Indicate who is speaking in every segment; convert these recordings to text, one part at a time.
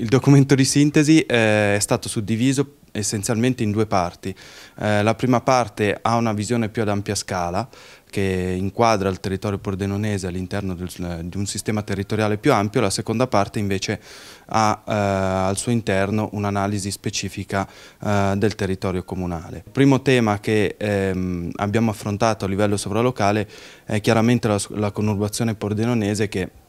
Speaker 1: Il documento di sintesi eh, è stato suddiviso essenzialmente in due parti. Eh, la prima parte ha una visione più ad ampia scala che inquadra il territorio pordenonese all'interno di un sistema territoriale più ampio, la seconda parte invece ha eh, al suo interno un'analisi specifica eh, del territorio comunale. Il primo tema che ehm, abbiamo affrontato a livello sovralocale è chiaramente la, la conurbazione pordenonese che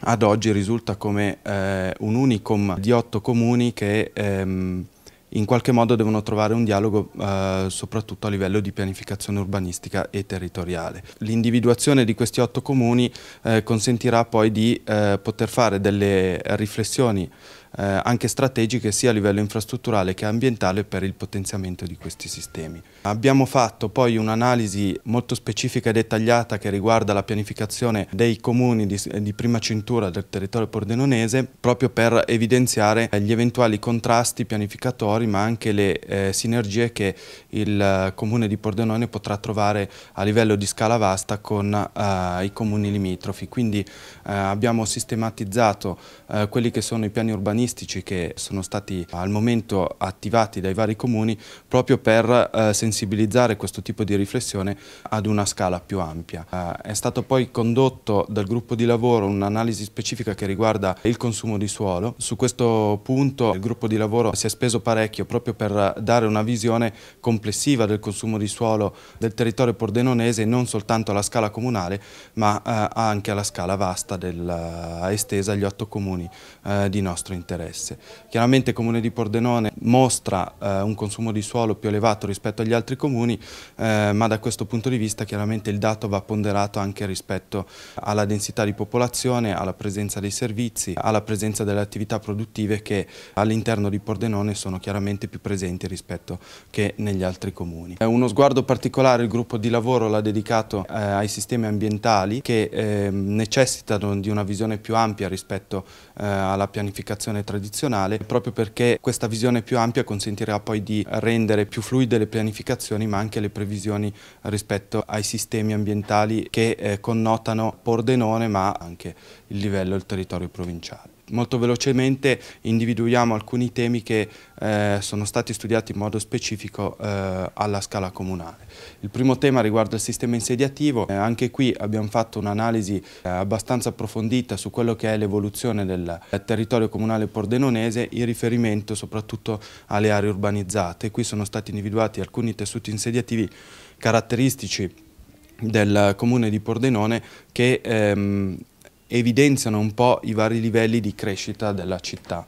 Speaker 1: ad oggi risulta come eh, un unicum di otto comuni che ehm, in qualche modo devono trovare un dialogo eh, soprattutto a livello di pianificazione urbanistica e territoriale. L'individuazione di questi otto comuni eh, consentirà poi di eh, poter fare delle riflessioni eh, anche strategiche sia a livello infrastrutturale che ambientale per il potenziamento di questi sistemi. Abbiamo fatto poi un'analisi molto specifica e dettagliata che riguarda la pianificazione dei comuni di, di prima cintura del territorio pordenonese proprio per evidenziare gli eventuali contrasti pianificatori ma anche le eh, sinergie che il comune di Pordenone potrà trovare a livello di scala vasta con eh, i comuni limitrofi. Quindi eh, abbiamo sistematizzato eh, quelli che sono i piani urbanistici urbanistici che sono stati al momento attivati dai vari comuni proprio per eh, sensibilizzare questo tipo di riflessione ad una scala più ampia. Eh, è stato poi condotto dal gruppo di lavoro un'analisi specifica che riguarda il consumo di suolo. Su questo punto il gruppo di lavoro si è speso parecchio proprio per dare una visione complessiva del consumo di suolo del territorio pordenonese non soltanto alla scala comunale ma eh, anche alla scala vasta del, eh, estesa agli otto comuni eh, di nostro interesse interesse. Chiaramente il Comune di Pordenone mostra eh, un consumo di suolo più elevato rispetto agli altri comuni, eh, ma da questo punto di vista chiaramente il dato va ponderato anche rispetto alla densità di popolazione, alla presenza dei servizi, alla presenza delle attività produttive che all'interno di Pordenone sono chiaramente più presenti rispetto che negli altri comuni. Uno sguardo particolare il gruppo di lavoro l'ha dedicato eh, ai sistemi ambientali che ehm, necessitano di una visione più ampia rispetto eh, alla pianificazione pianificazione tradizionale, proprio perché questa visione più ampia consentirà poi di rendere più fluide le pianificazioni ma anche le previsioni rispetto ai sistemi ambientali che eh, connotano Pordenone ma anche il livello del territorio provinciale. Molto velocemente individuiamo alcuni temi che eh, sono stati studiati in modo specifico eh, alla scala comunale. Il primo tema riguarda il sistema insediativo, eh, anche qui abbiamo fatto un'analisi eh, abbastanza approfondita su quello che è l'evoluzione del territorio comunale pordenonese in riferimento soprattutto alle aree urbanizzate. Qui sono stati individuati alcuni tessuti insediativi caratteristici del comune di Pordenone che ehm, evidenziano un po' i vari livelli di crescita della città.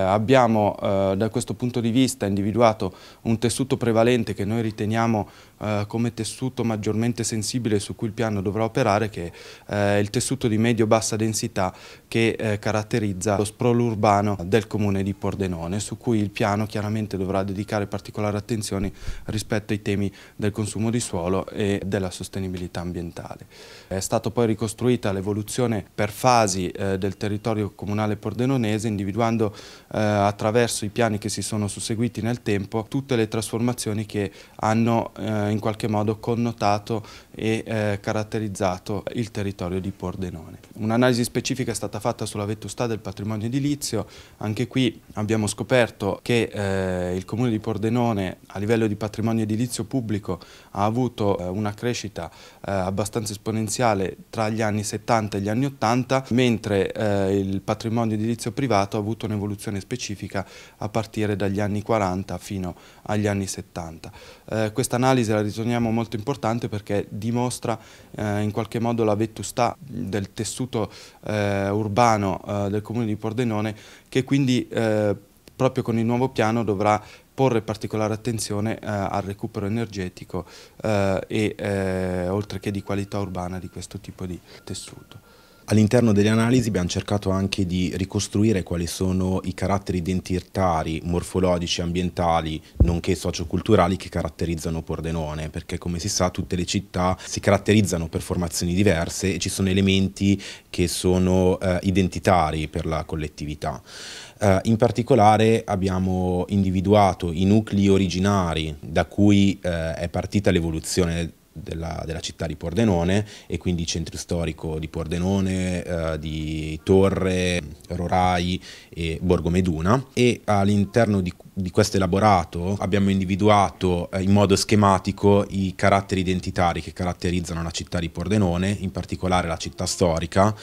Speaker 1: Eh, abbiamo eh, da questo punto di vista individuato un tessuto prevalente che noi riteniamo eh, come tessuto maggiormente sensibile su cui il piano dovrà operare che è il tessuto di medio-bassa densità che eh, caratterizza lo sprolo urbano del comune di Pordenone su cui il piano chiaramente dovrà dedicare particolare attenzione rispetto ai temi del consumo di suolo e della sostenibilità ambientale. È stata poi ricostruita l'evoluzione per fasi eh, del territorio comunale pordenonese individuando eh, attraverso i piani che si sono susseguiti nel tempo tutte le trasformazioni che hanno eh, in qualche modo connotato e eh, caratterizzato il territorio di Pordenone. Un'analisi specifica è stata fatta sulla vetustà del patrimonio edilizio, anche qui abbiamo scoperto che eh, il comune di Pordenone a livello di patrimonio edilizio pubblico ha avuto eh, una crescita eh, abbastanza esponenziale tra gli anni 70 e gli anni 80, mentre eh, il patrimonio edilizio privato ha avuto un'evoluzione specifica a partire dagli anni 40 fino agli anni 70. Eh, questa analisi la riteniamo molto importante perché dimostra eh, in qualche modo la vetustà del tessuto eh, urbano eh, del comune di Pordenone che quindi eh, proprio con il nuovo piano dovrà porre particolare attenzione eh, al recupero energetico eh, e eh, oltre che di qualità urbana di questo tipo di tessuto.
Speaker 2: All'interno delle analisi abbiamo cercato anche di ricostruire quali sono i caratteri identitari, morfologici, ambientali, nonché socioculturali che caratterizzano Pordenone, perché come si sa tutte le città si caratterizzano per formazioni diverse e ci sono elementi che sono eh, identitari per la collettività. Uh, in particolare abbiamo individuato i nuclei originari da cui uh, è partita l'evoluzione della, della, città di Pordenone e quindi centro storico di Pordenone, eh, di Torre, Rorai e Borgo Meduna e all'interno di, di questo elaborato abbiamo individuato eh, in modo schematico i caratteri identitari che caratterizzano la città di Pordenone, in particolare la città storica,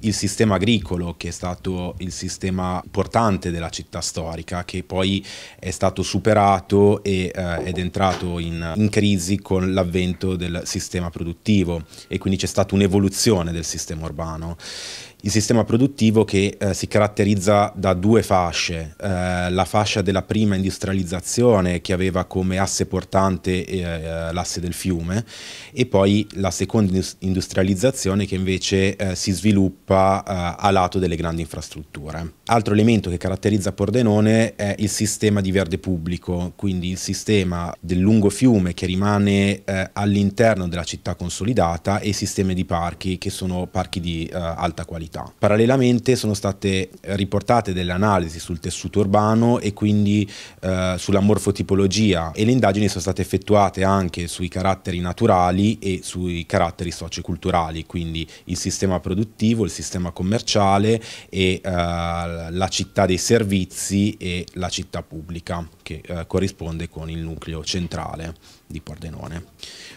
Speaker 2: il sistema agricolo che è stato il sistema portante della città storica che poi è stato superato e, eh, ed è entrato in, in crisi con l'avvento del sistema produttivo. E quindi c'è stata un'evoluzione del sistema urbano il sistema produttivo che eh, si caratterizza da due fasce, eh, la fascia della prima industrializzazione che aveva come asse portante eh, l'asse del fiume e poi la seconda industrializzazione che invece eh, si sviluppa eh, a lato delle grandi infrastrutture. Altro elemento che caratterizza Pordenone è il sistema di verde pubblico, quindi il sistema del lungo fiume che rimane eh, all'interno della città consolidata e i sistemi di parchi che sono parchi di alta qualità città. Parallelamente sono state riportate delle analisi sul tessuto urbano e quindi eh, sulla morfotipologia e le indagini sono state effettuate anche sui caratteri naturali e sui caratteri socioculturali, quindi il sistema produttivo, il sistema commerciale e eh, la città dei servizi e la città pubblica che eh, corrisponde con il nucleo centrale di Pordenone.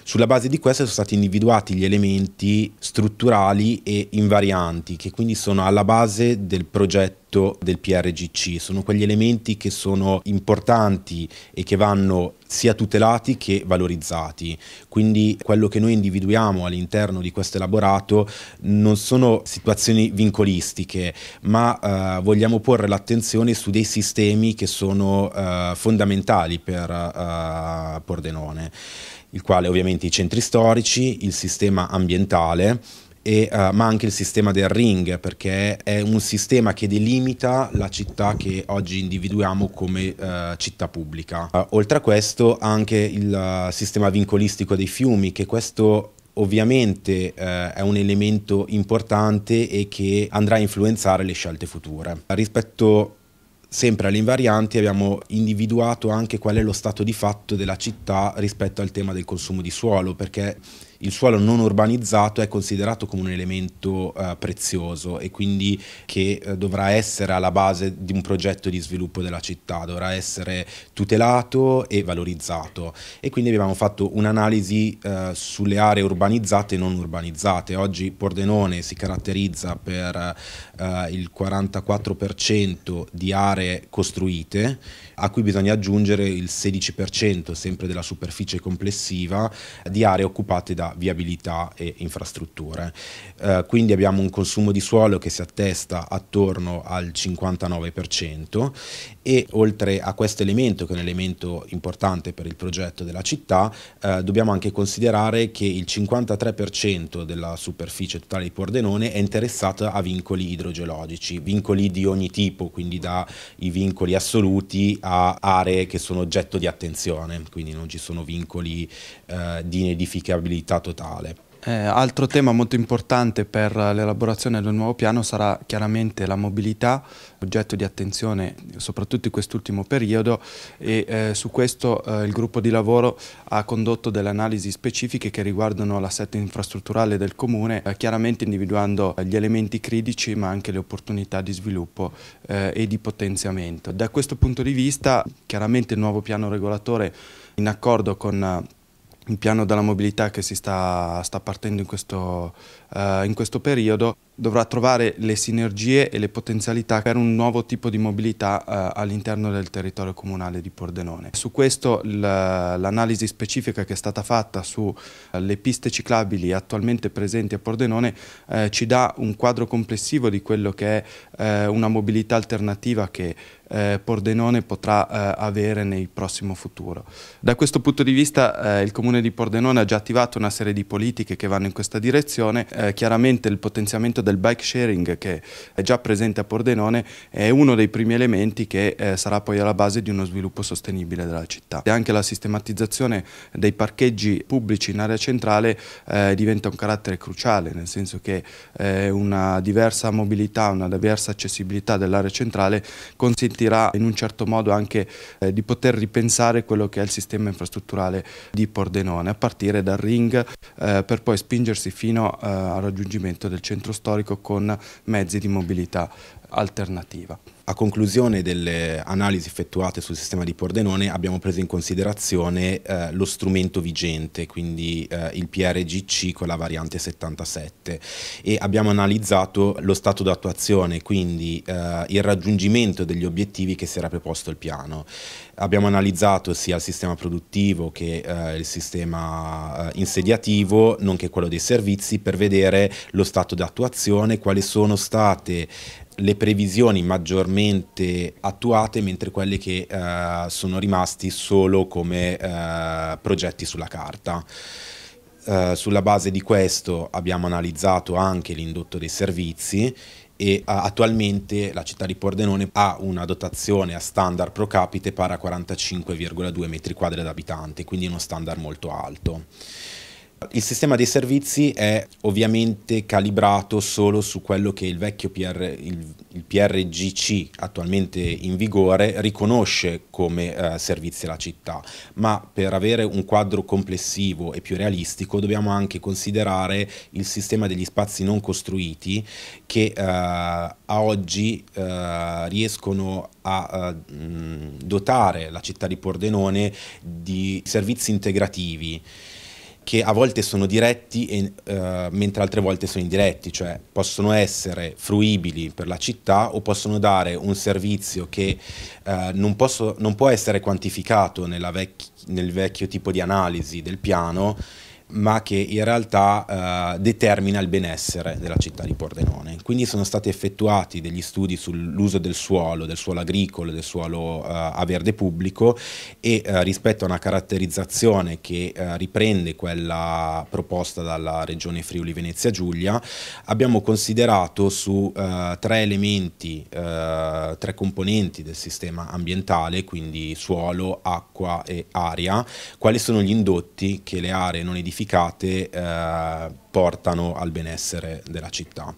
Speaker 2: Sulla base di questo sono stati individuati gli elementi strutturali e invarianti che quindi sono alla base del progetto del PRGC, sono quegli elementi che sono importanti e che vanno sia tutelati che valorizzati. Quindi quello che noi individuiamo all'interno di questo elaborato non sono situazioni vincolistiche, ma eh, vogliamo porre l'attenzione su dei sistemi che sono eh, fondamentali per eh, Pordenone il quale ovviamente i centri storici, il sistema ambientale, e, uh, ma anche il sistema del ring, perché è un sistema che delimita la città che oggi individuiamo come uh, città pubblica. Uh, oltre a questo anche il sistema vincolistico dei fiumi, che questo ovviamente eh, è un elemento importante e che andrà a influenzare le scelte future. Rispetto sempre alle invarianti abbiamo individuato anche qual è lo stato di fatto della città rispetto al tema del consumo di suolo, perché il suolo non urbanizzato è considerato come un elemento eh, prezioso e quindi che eh, dovrà essere alla base di un progetto di sviluppo della città, dovrà essere tutelato e valorizzato e quindi abbiamo fatto un'analisi eh, sulle aree urbanizzate e non urbanizzate. Oggi Pordenone si caratterizza per eh, il 44% di aree costruite a cui bisogna aggiungere il 16% sempre della superficie complessiva di aree occupate da viabilità e infrastrutture. Eh, quindi abbiamo un consumo di suolo che si attesta attorno al 59% e oltre a questo elemento, che è un elemento importante per il progetto della città, eh, dobbiamo anche considerare che il 53% della superficie totale di Pordenone è interessata a vincoli idrogeologici, vincoli di ogni tipo, quindi dai vincoli assoluti a aree che sono oggetto di attenzione, quindi non ci sono vincoli eh, di inedificabilità totale.
Speaker 1: Eh, altro tema molto importante per l'elaborazione del nuovo piano sarà chiaramente la mobilità, oggetto di attenzione soprattutto in quest'ultimo periodo e eh, su questo eh, il gruppo di lavoro ha condotto delle analisi specifiche che riguardano l'assetto infrastrutturale del comune, eh, chiaramente individuando gli elementi critici ma anche le opportunità di sviluppo eh, e di potenziamento. Da questo punto di vista chiaramente il nuovo piano regolatore in accordo con il piano della mobilità che si sta, sta partendo in questo, uh, in questo, periodo dovrà trovare le sinergie e le potenzialità per un nuovo tipo di mobilità uh, all'interno del territorio comunale di Pordenone. Su questo l'analisi specifica che è stata fatta sulle uh, piste ciclabili attualmente presenti a Pordenone uh, ci dà un quadro complessivo di quello che è una mobilità alternativa che eh, Pordenone potrà eh, avere nel prossimo futuro. Da questo punto di vista eh, il Comune di Pordenone ha già attivato una serie di politiche che vanno in questa direzione, eh, chiaramente il potenziamento del bike sharing che è già presente a Pordenone è uno dei primi elementi che eh, sarà poi alla base di uno sviluppo sostenibile della città. E anche la sistematizzazione dei parcheggi pubblici in area centrale eh, diventa un carattere cruciale, nel senso che una diversa mobilità, una diversa accessibilità dell'area centrale consentirà consentirà in un certo modo anche eh, di poter ripensare quello che è il sistema infrastrutturale di Pordenone, a partire dal ring eh, per poi spingersi fino eh, al raggiungimento del centro storico con mezzi di mobilità alternativa.
Speaker 2: A conclusione delle analisi effettuate sul sistema di Pordenone abbiamo preso in considerazione eh, lo strumento vigente, quindi eh, il PRGC con la variante 77 e abbiamo analizzato lo stato d'attuazione, quindi eh, il raggiungimento degli obiettivi che si era preposto il piano. Abbiamo analizzato sia il sistema produttivo che eh, il sistema eh, insediativo, nonché quello dei servizi, per vedere lo stato d'attuazione, quali sono state le previsioni maggiormente attuate mentre quelle che eh, sono rimasti solo come eh, progetti sulla carta. Uh, sulla base di questo abbiamo analizzato anche l'indotto dei servizi e uh, attualmente la città di Pordenone ha una dotazione a standard pro capite pari a 45,2 metri quadri ad abitante, quindi uno standard molto alto. Il sistema dei servizi è ovviamente calibrato solo su quello che il vecchio PR, il, il PRGC attualmente in vigore riconosce come eh, servizi alla città, ma per avere un quadro complessivo e più realistico dobbiamo anche considerare il sistema degli spazi non costruiti che eh, a oggi eh, riescono a mh, eh, dotare la città di Pordenone di servizi integrativi che a volte sono diretti e, uh, mentre altre volte sono indiretti, cioè possono essere fruibili per la città o possono dare un servizio che uh, non, posso, non, può essere quantificato vec nel vecchio tipo di analisi del piano ma che in realtà eh, determina il benessere della città di Pordenone. Quindi sono stati effettuati degli studi sull'uso del suolo, del suolo agricolo, del suolo eh, a verde pubblico e eh, rispetto a una caratterizzazione che eh, riprende quella proposta dalla Regione Friuli Venezia Giulia, abbiamo considerato su eh, tre elementi, eh, tre componenti del sistema ambientale, quindi suolo, acqua e aria, quali sono gli indotti che le aree non edificate certificate eh, portano al benessere della città.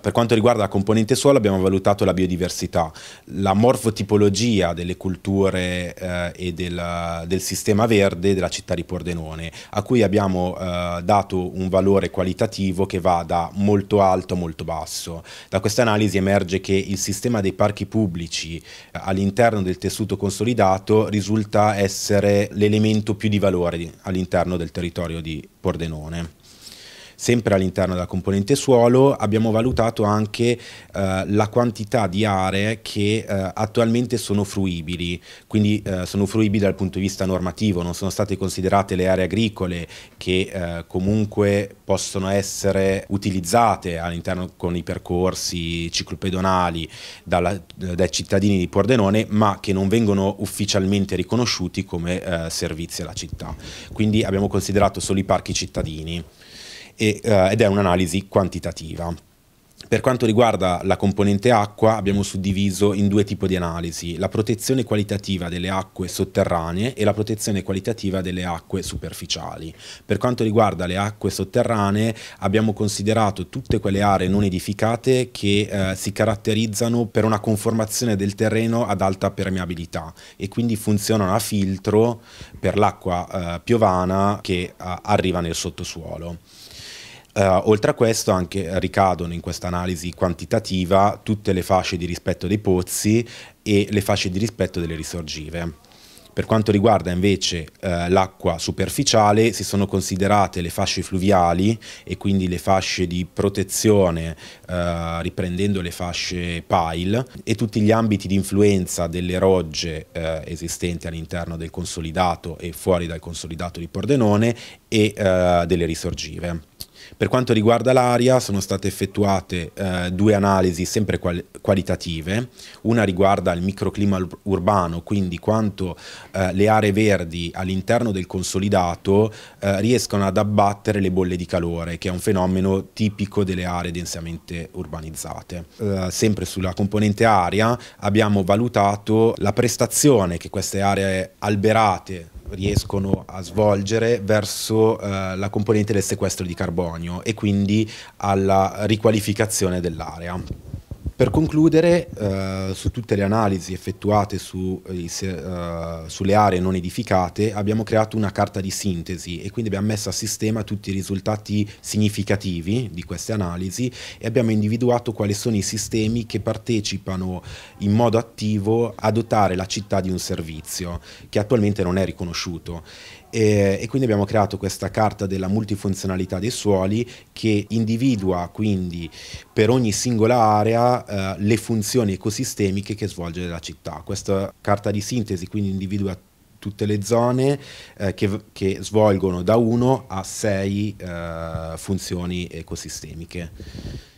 Speaker 2: Per quanto riguarda la componente suolo abbiamo valutato la biodiversità, la morfotipologia delle culture eh, e del, del, sistema verde della città di Pordenone, a cui abbiamo eh, dato un valore qualitativo che va da molto alto a molto basso. Da questa analisi emerge che il sistema dei parchi pubblici eh, all'interno del tessuto consolidato risulta essere l'elemento più di valore all'interno del territorio di Pordenone. Sempre all'interno della componente suolo abbiamo valutato anche eh, la quantità di aree che eh, attualmente sono fruibili, quindi eh, sono fruibili dal punto di vista normativo, non sono state considerate le aree agricole che eh, comunque possono essere utilizzate all'interno con i percorsi ciclopedonali dalla, dai cittadini di Pordenone, ma che non vengono ufficialmente riconosciuti come eh, servizi alla città. Quindi abbiamo considerato solo i parchi cittadini e, uh, ed è un'analisi quantitativa. Per quanto riguarda la componente acqua abbiamo suddiviso in due tipi di analisi, la protezione qualitativa delle acque sotterranee e la protezione qualitativa delle acque superficiali. Per quanto riguarda le acque sotterranee abbiamo considerato tutte quelle aree non edificate che eh, si caratterizzano per una conformazione del terreno ad alta permeabilità e quindi funzionano a filtro per l'acqua eh, piovana che eh, arriva nel sottosuolo. Uh, oltre a questo anche ricadono in questa analisi quantitativa tutte le fasce di rispetto dei pozzi e le fasce di rispetto delle risorgive. Per quanto riguarda invece eh, l'acqua superficiale si sono considerate le fasce fluviali e quindi le fasce di protezione eh, riprendendo le fasce pile e tutti gli ambiti di influenza delle rogge eh, esistenti all'interno del consolidato e fuori dal consolidato di Pordenone e eh, delle risorgive. Per quanto riguarda l'aria sono state effettuate eh, due analisi sempre qual qualitative, una riguarda il microclima ur urbano, quindi quanto eh, le aree verdi all'interno del consolidato eh, riescono ad abbattere le bolle di calore, che è un fenomeno tipico delle aree densamente urbanizzate. Eh, sempre sulla componente aria abbiamo valutato la prestazione che queste aree alberate riescono a svolgere verso eh, la componente del sequestro di carbonio e quindi alla riqualificazione dell'area. Per concludere, eh, su tutte le analisi effettuate su, eh, uh, sulle aree non edificate abbiamo creato una carta di sintesi e quindi abbiamo messo a sistema tutti i risultati significativi di queste analisi e abbiamo individuato quali sono i sistemi che partecipano in modo attivo a dotare la città di un servizio che attualmente non è riconosciuto e, e, quindi abbiamo creato questa carta della multifunzionalità dei suoli che individua quindi per ogni singola area eh, le funzioni ecosistemiche che svolge la città. Questa carta di sintesi quindi individua tutte le zone eh, che, che, svolgono da 1 a 6 eh, funzioni ecosistemiche.